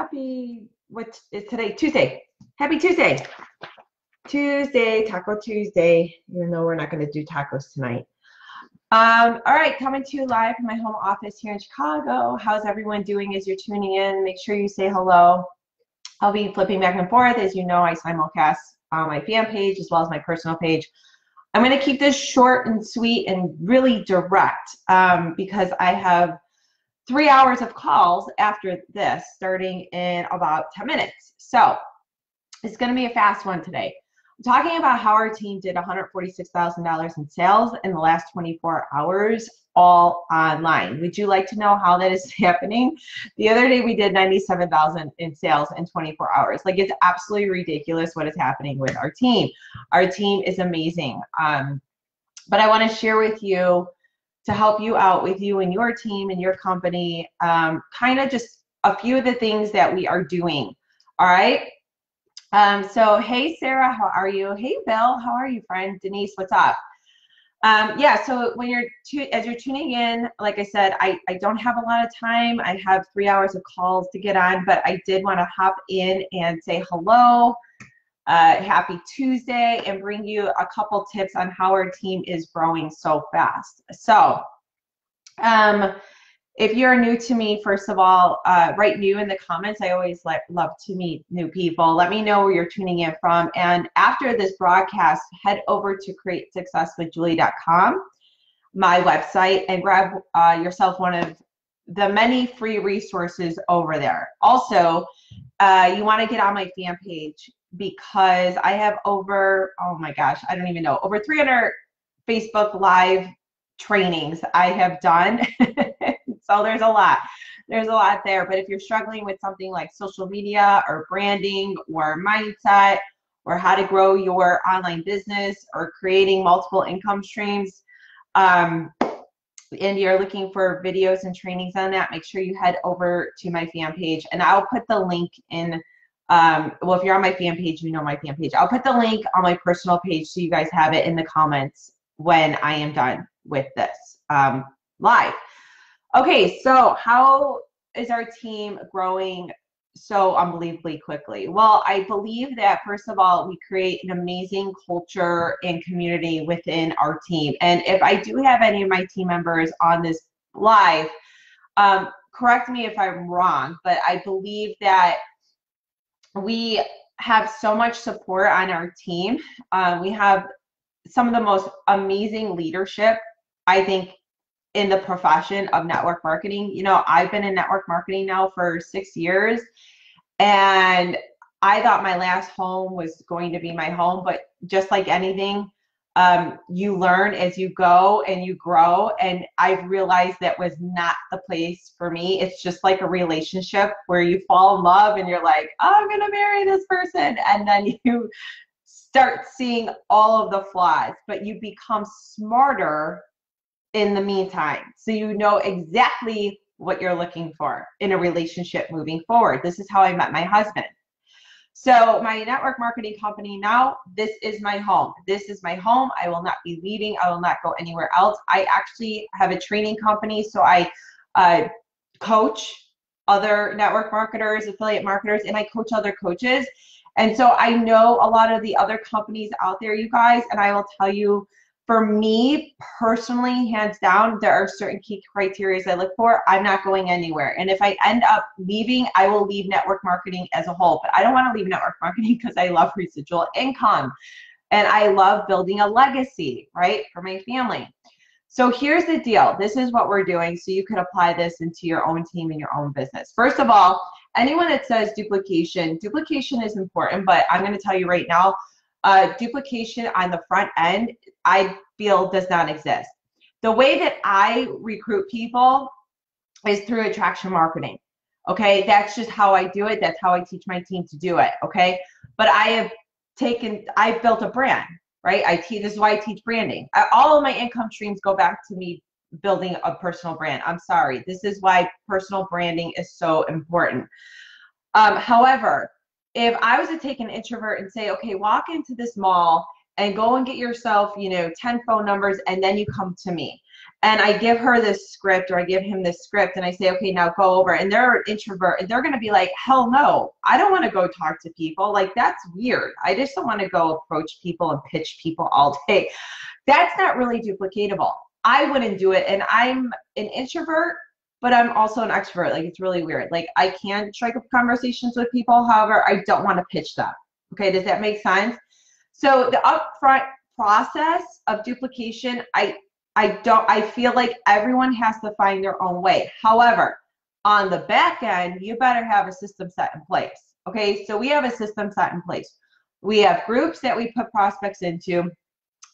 happy, what is today? Tuesday. Happy Tuesday. Tuesday, Taco Tuesday, even though we're not going to do tacos tonight. Um, all right, coming to you live from my home office here in Chicago. How's everyone doing as you're tuning in? Make sure you say hello. I'll be flipping back and forth. As you know, I simulcast on my fan page as well as my personal page. I'm going to keep this short and sweet and really direct um, because I have three hours of calls after this starting in about 10 minutes. So it's going to be a fast one today. I'm talking about how our team did $146,000 in sales in the last 24 hours all online. Would you like to know how that is happening? The other day we did 97,000 in sales in 24 hours. Like it's absolutely ridiculous what is happening with our team. Our team is amazing. Um, but I want to share with you to help you out with you and your team and your company, um, kind of just a few of the things that we are doing. All right. Um, so, hey, Sarah, how are you? Hey, Bill, how are you, friend? Denise, what's up? Um, yeah, so when you're tu- as you're tuning in, like I said, I, I don't have a lot of time. I have three hours of calls to get on, but I did want to hop in and say hello, uh, happy Tuesday, and bring you a couple tips on how our team is growing so fast. So, um, if you're new to me, first of all, uh, write new in the comments. I always like love to meet new people. Let me know where you're tuning in from. And after this broadcast, head over to createsuccesswithjulie.com, my website, and grab uh, yourself one of the many free resources over there. Also, uh, you want to get on my fan page because I have over, oh my gosh, I don't even know, over 300 Facebook Live trainings I have done. So there's a lot. There's a lot there. But if you're struggling with something like social media or branding or mindset or how to grow your online business or creating multiple income streams, um, and you're looking for videos and trainings on that, make sure you head over to my fan page and I'll put the link in. Um, well, if you're on my fan page, you know my fan page. I'll put the link on my personal page so you guys have it in the comments when I am done with this um, live. Okay, so how is our team growing so unbelievably quickly? Well, I believe that first of all, we create an amazing culture and community within our team. And if I do have any of my team members on this live, um, correct me if I'm wrong, but I believe that we have so much support on our team. Um, we have some of the most amazing leadership, I think, in the profession of network marketing. You know, I've been in network marketing now for six years, and I thought my last home was going to be my home, but just like anything, um, you learn as you go and you grow. And I've realized that was not the place for me. It's just like a relationship where you fall in love and you're like, oh, I'm going to marry this person. And then you start seeing all of the flaws, but you become smarter in the meantime. So you know exactly what you're looking for in a relationship moving forward. This is how I met my husband. So my network marketing company now, this is my home. This is my home. I will not be leaving. I will not go anywhere else. I actually have a training company, so I uh, coach other network marketers, affiliate marketers, and I coach other coaches. And so I know a lot of the other companies out there, you guys, and I will tell you for me personally, hands down, there are certain key criteria I look for. I'm not going anywhere. And if I end up leaving, I will leave network marketing as a whole. But I don't want to leave network marketing because I love residual income and I love building a legacy, right, for my family. So here's the deal. This is what we're doing so you can apply this into your own team and your own business. First of all, anyone that says duplication, duplication is important, but I'm going to tell you right now, uh, duplication on the front end, I feel does not exist. The way that I recruit people is through attraction marketing. Okay, that's just how I do it. That's how I teach my team to do it. Okay, but I have taken, I've built a brand, right? I teach. This is why I teach branding. I, all of my income streams go back to me building a personal brand. I'm sorry. This is why personal branding is so important. Um, however, if I was to take an introvert and say, okay, walk into this mall and go and get yourself, you know, 10 phone numbers and then you come to me. and I give her this script or I give him this script and I say, okay, now go over. And they're an introvert and they're going to be like, hell no, I don't want to go talk to people. Like, that's weird. I just don't want to go approach people and pitch people all day. That's not really duplicatable. I wouldn't do it. And I'm an introvert, but I'm also an extrovert. Like, it's really weird. Like, I can strike up conversations with people. However, I don't want to pitch them. Okay, does that make sense? So, the upfront process of duplication, I I don't I feel like everyone has to find their own way. However, on the back end, you better have a system set in place. Okay, so we have a system set in place. We have groups that we put prospects into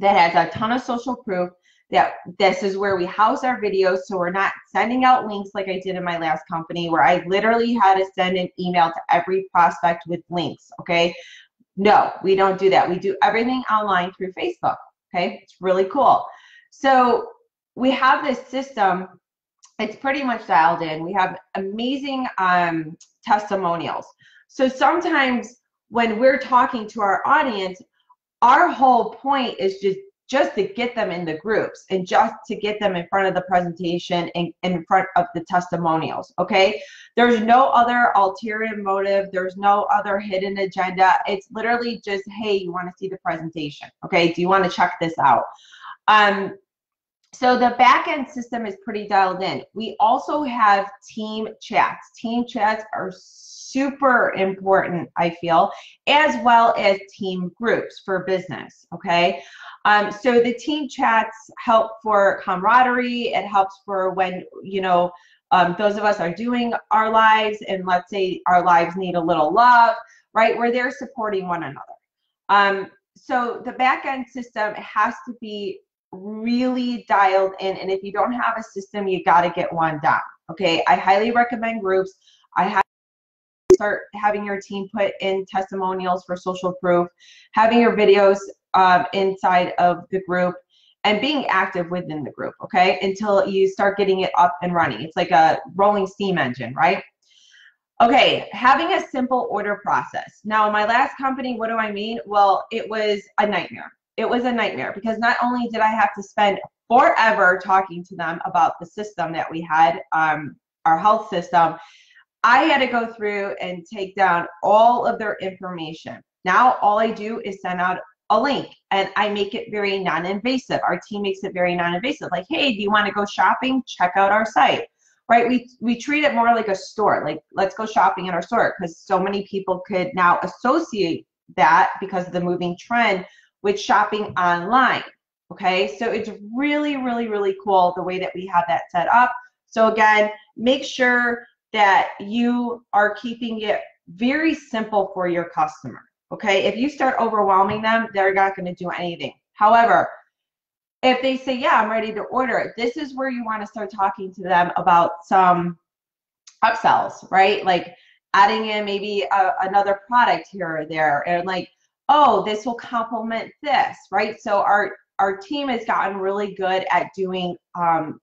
that has a ton of social proof that this is where we house our videos so we're not sending out links like I did in my last company where I literally had to send an email to every prospect with links, okay? No, we don't do that. We do everything online through Facebook, okay? It's really cool. So we have this system. It's pretty much dialed in. We have amazing um, testimonials. So sometimes when we're talking to our audience, our whole point is just just to get them in the groups and just to get them in front of the presentation and in front of the testimonials okay? There's no other ulterior motive. There's no other hidden agenda. It's literally just hey you want to see the presentation okay? Do you want to check this out? Um, so the backend system is pretty dialed in. We also have team chats. Team chats are super important, I feel, as well as team groups for business. Okay. Um, so the team chats help for camaraderie. It helps for when, you know, um, those of us are doing our lives and let's say our lives need a little love, right? Where they're supporting one another. Um, so the backend system has to be really dialed in. And if you don't have a system, you got to get one done. Okay. I highly recommend groups. I have start having your team put in testimonials for social proof, having your videos um, inside of the group, and being active within the group, okay, until you start getting it up and running. It's like a rolling steam engine, right? Okay, having a simple order process. Now, my last company, what do I mean? Well, it was a nightmare it was a nightmare because not only did I have to spend forever talking to them about the system that we had, um, our health system, I had to go through and take down all of their information. Now, all I do is send out a link and I make it very non invasive. Our team makes it very non invasive. Like, hey, do you want to go shopping? Check out our site. Right? We, we treat it more like a store. Like, let's go shopping in our store because so many people could now associate that because of the moving trend with shopping online. Okay, so it's really, really, really cool the way that we have that set up. So again, make sure that you are keeping it very simple for your customer. Okay, if you start overwhelming them, they're not going to do anything. However, if they say, Yeah, I'm ready to order, this is where you want to start talking to them about some upsells, right? Like adding in maybe a, another product here or there, and like oh, this will complement this, right? So our our team has gotten really good at doing um,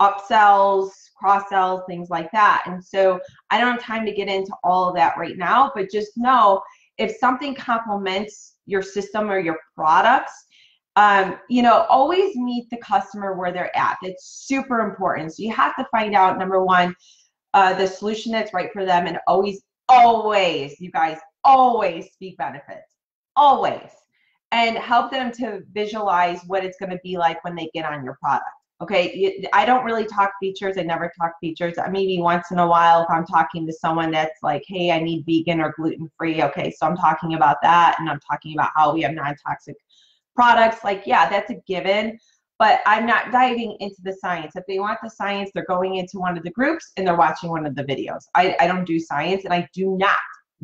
upsells, cross sells, things like that. And so I don't have time to get into all of that right now, but just know if something complements your system or your products, um, you know, always meet the customer where they're at. It's super important. So you have to find out number one, uh, the solution that's right for them, and always, always, you guys, always speak benefits always and help them to visualize what it's going to be like when they get on your product okay i don't really talk features i never talk features. Uh, maybe once in a while if i'm talking to someone that's like hey i need vegan or gluten free okay so i'm talking about that and i'm talking about how we have non-toxic products like yeah that's a given but i'm not diving into the science. If they want the science they're going into one of the groups and they're watching one of the videos. I, I don't do science and i do not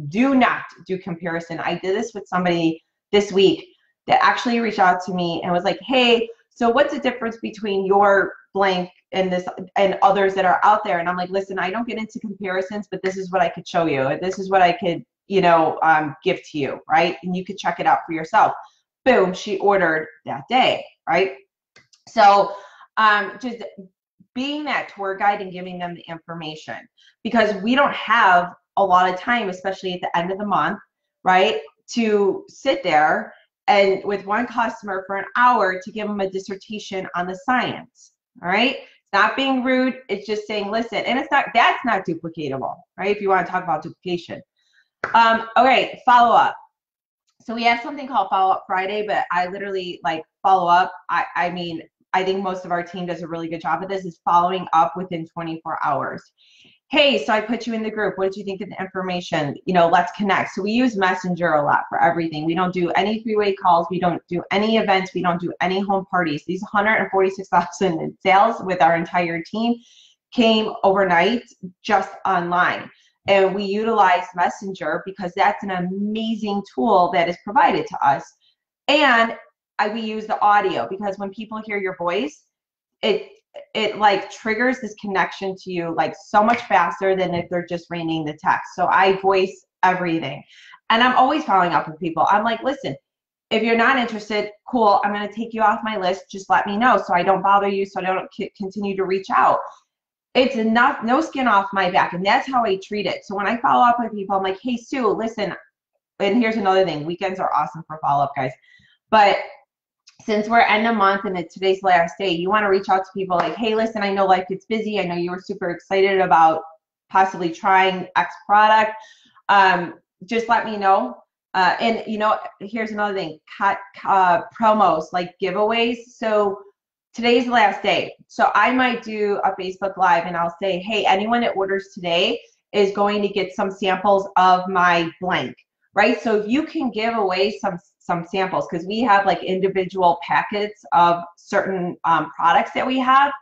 do not do comparison. I did this with somebody this week that actually reached out to me and was like, hey, so what's the difference between your blank and this and others that are out there? And I'm like, listen, I don't get into comparisons, but this is what I could show you. This is what I could, you know, um, give to you, right? And you could check it out for yourself. Boom, she ordered that day, right? So um, just being that tour guide and giving them the information because we don't have a lot of time, especially at the end of the month, right? To sit there and with one customer for an hour to give them a dissertation on the science. All right. It's not being rude. It's just saying, listen, and it's not, that's not duplicatable, right? If you want to talk about duplication. Um, okay, follow up. So we have something called Follow Up Friday, but I literally like follow up. I, I mean, I think most of our team does a really good job of this is following up within 24 hours hey, so I put you in the group. What did you think of the information? You know, let's connect. So we use Messenger a lot for everything. We don't do any three-way calls. We don't do any events. We don't do any home parties. These 146,000 in sales with our entire team came overnight just online. And we utilize Messenger because that's an amazing tool that is provided to us. And I, we use the audio because when people hear your voice, it it like triggers this connection to you like so much faster than if they're just reading the text. So I voice everything. And I'm always following up with people. I'm like, listen, if you're not interested, cool, I'm going to take you off my list. Just let me know so I don't bother you, so I don't continue to reach out. It's enough, no skin off my back. And that's how I treat it. So when I follow up with people, I'm like, hey, Sue, listen, and here's another thing weekends are awesome for follow up, guys. But since we're end of month and it's today's last day, you want to reach out to people like, hey, listen, I know life gets busy. I know you were super excited about possibly trying X product. Um, just let me know. Uh, and you know, here's another thing: cut uh, promos like giveaways. So today's the last day. So I might do a Facebook Live and I'll say, hey, anyone that orders today is going to get some samples of my blank, right? So if you can give away some some samples because we have like individual packets of certain um, products that we have.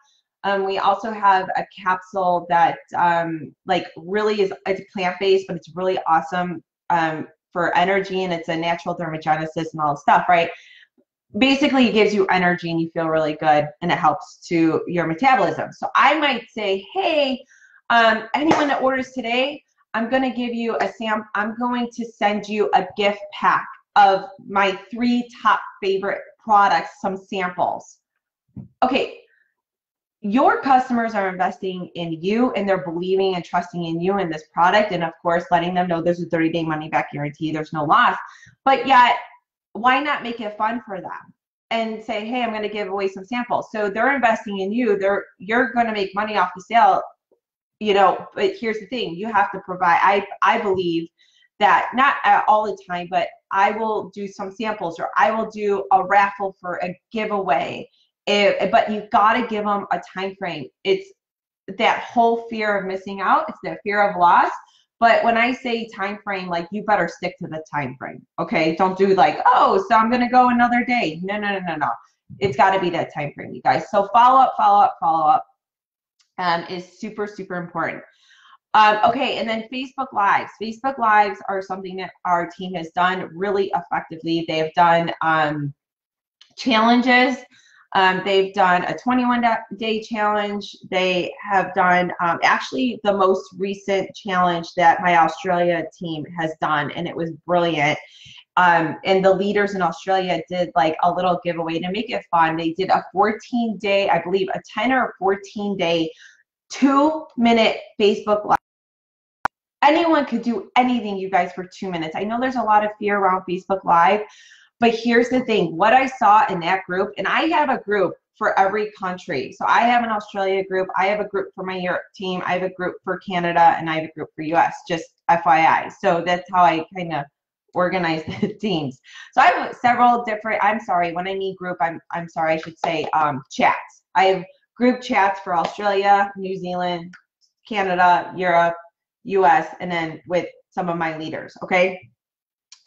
Um, we also have a capsule that um, like really is it's plant based, but it's really awesome um, for energy and it's a natural thermogenesis and all the stuff, right? Basically, it gives you energy and you feel really good and it helps to your metabolism. So I might say, hey, um, anyone that orders today, I'm going to give you a sam. I'm going to send you a gift pack of my three top favorite products, some samples. Okay, your customers are investing in you and they're believing and trusting in you and this product and of course letting them know there's a 30 day money back guarantee there's no loss but yet why not make it fun for them and say hey i'm going to give away some samples so they're investing in you they're you're going to make money off the sale you know but here's the thing you have to provide i i believe that not all the time, but I will do some samples or I will do a raffle for a giveaway. But you've got to give them a time frame. It's that whole fear of missing out. It's that fear of loss. But when I say time frame, like you better stick to the time frame. Okay, don't do like, oh, so I'm gonna go another day. No, no, no, no, no. It's got to be that time frame, you guys. So follow up, follow up, follow up um, is super, super important. Um, okay, and then Facebook Lives. Facebook Lives are something that our team has done really effectively. They have done um, challenges. Um, they've done a 21 day challenge. They have done um, actually the most recent challenge that my Australia team has done, and it was brilliant. Um, and the leaders in Australia did like a little giveaway to make it fun. They did a 14 day, I believe, a 10 or 14 day two minute Facebook Live anyone could do anything, you guys, for two minutes. I know there's a lot of fear around Facebook Live, but here's the thing what I saw in that group, and I have a group for every country. So I have an Australia group, I have a group for my Europe team, I have a group for Canada, and I have a group for US, just FYI. So that's how I kind of organize the teams. So I have several different, I'm sorry, when I mean group, I'm, I'm sorry, I should say um, chats. I have group chats for Australia, New Zealand, Canada, Europe, US, and then with some of my leaders. Okay.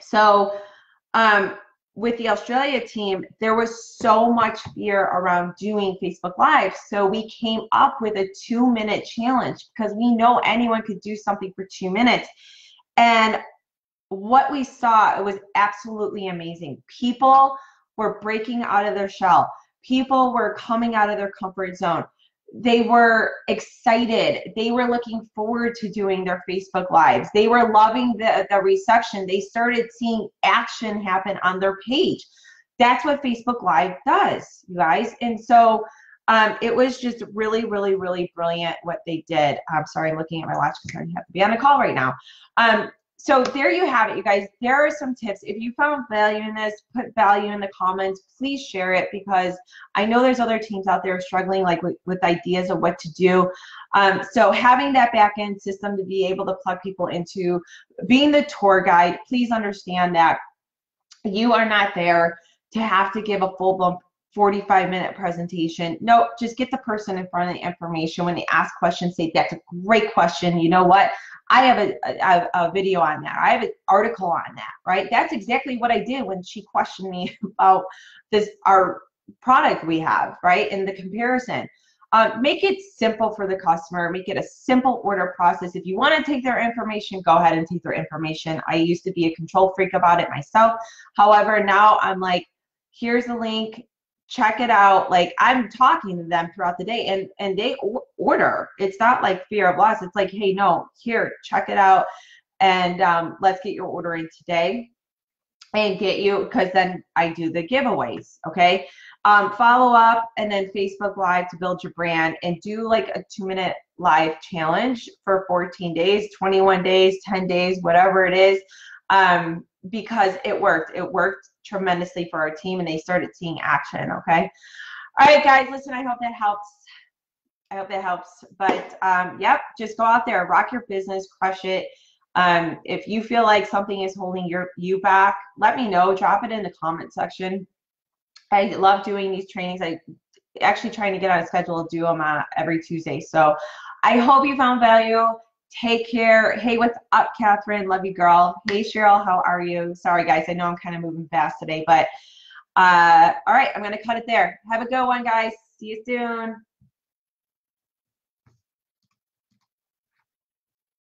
So, um, with the Australia team, there was so much fear around doing Facebook Live. So we came up with a two minute challenge because we know anyone could do something for two minutes. And what we saw, it was absolutely amazing. People were breaking out of their shell, people were coming out of their comfort zone they were excited. They were looking forward to doing their Facebook Lives. They were loving the, the reception. They started seeing action happen on their page. That's what Facebook Live does, you guys. And so um, it was just really, really, really brilliant what they did. I'm sorry, I'm looking at my watch because I have to be on a call right now. Um, so there you have it, you guys. There are some tips. If you found value in this, put value in the comments. Please share it because I know there's other teams out there struggling like with, with ideas of what to do. Um, so having that back end system to be able to plug people into being the tour guide, please understand that you are not there to have to give a full blown 45 minute presentation. No, just get the person in front of the information. When they ask questions, say, that's a great question. You know what? I have a, a, a, video on that. I have an article on that, right? That's exactly what I did when she questioned me about this, our product we have, right? And the comparison. Uh, make it simple for the customer. Make it a simple order process. If you want to take their information, go ahead and take their information. I used to be a control freak about it myself. However, now I'm like, here's the link check it out. Like i'm talking to them throughout the day and and they order. It's not like fear of loss. It's like hey no here check it out and um, let's get your order in today and get you because then i do the giveaways okay? Um, follow up and then facebook live to build your brand and do like a two minute live challenge for 14 days 21 days 10 days whatever it is. Um, because it worked it worked tremendously for our team and they started seeing action. Okay. All right, guys, listen, I hope that helps. I hope that helps. But um, yep, just go out there, rock your business, crush it. Um, if you feel like something is holding your you back, let me know. Drop it in the comment section. I love doing these trainings. I actually trying to get on a schedule to do them uh, every Tuesday. So I hope you found value. Take care. Hey, what's up, Catherine? Love you, girl. Hey, Cheryl, how are you? Sorry, guys. I know I'm kind of moving fast today, but uh, all right, I'm going to cut it there. Have a good one, guys. See you soon.